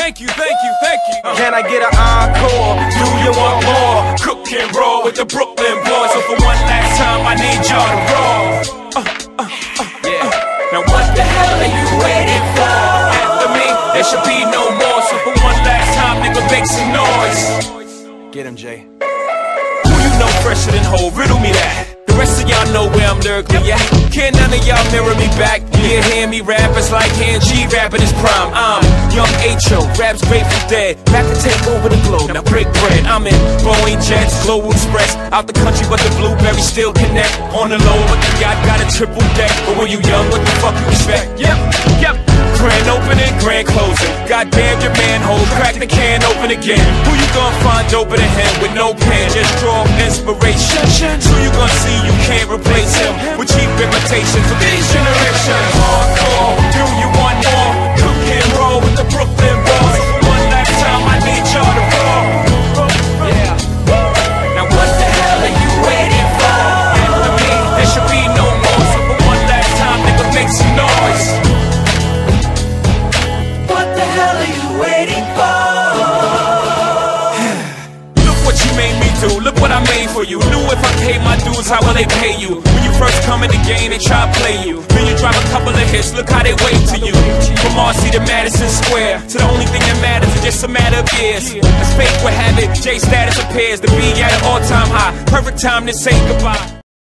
Thank you, thank you, thank you. Can I get an encore? Do you want more? Cook and roll with the Brooklyn boys. So for one last time, I need y'all to roll. Uh, uh, uh, yeah. Now what the hell are you waiting for? After me, there should be no more. So for one last time, nigga, make some noise. Get him, Jay. Who you know fresher than Hov? Riddle me that. The rest of y'all know where I'm lyrically at. Can't none y'all mirror me back. Yeah, hear me rap, it's like hand G rapping his prime. I'm young H.O., raps grateful dead. Back to take over the globe, now break bread. I'm in Boeing Jets, Global Express. Out the country, but the blueberries still connect. On the low, but the yacht got a triple deck. But when you young, what the fuck you expect? Yep, yep. Grand opening, grand closing. Goddamn your man Hov, crack the can open again. Who you gonna find open to him with no pen? Just draw inspiration. Who you gonna see you can't replace him cheap imitations look what I made for you. Knew if I paid my dues, how will they pay you? When you first come in the game, they try to play you. Then you drop a couple of hits, look how they wait to you. From Marcy to Madison Square, to the only thing that matters is just a matter of years. As fate would have it, J status appears to be at an all time high. Perfect time to say goodbye.